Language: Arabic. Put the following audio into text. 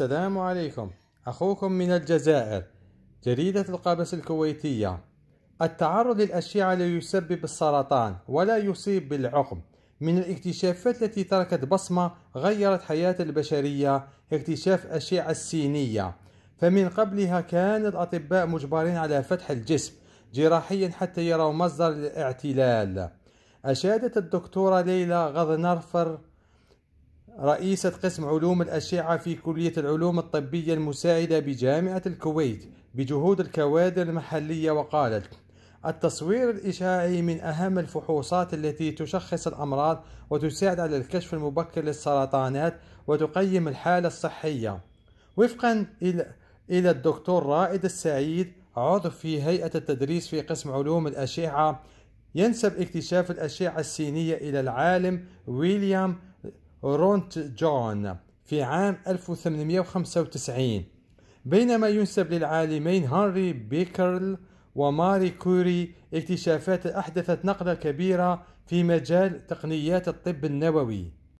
السلام عليكم. أخوكم من الجزائر. جريدة القابس الكويتية. التعرض للأشعة لا يسبب السرطان ولا يصيب بالعقم. من الاكتشافات التي تركت بصمة غيرت حياة البشرية اكتشاف أشعة السينية. فمن قبلها كان الأطباء مجبرين على فتح الجسم جراحيا حتى يروا مصدر الاعتلال. أشادت الدكتورة ليلى غضنرفر رئيسة قسم علوم الأشعة في كلية العلوم الطبية المساعدة بجامعة الكويت بجهود الكوادر المحلية وقالت التصوير الإشعاعي من أهم الفحوصات التي تشخص الأمراض وتساعد على الكشف المبكر للسرطانات وتقيم الحالة الصحية. وفقا إلى الدكتور رائد السعيد عضو في هيئة التدريس في قسم علوم الأشعة ينسب اكتشاف الأشعة السينية إلى العالم ويليام رونت جون في عام 1895 بينما ينسب للعالمين هنري بيكرل وماري كوري اكتشافات أحدثت نقلة كبيرة في مجال تقنيات الطب النووي.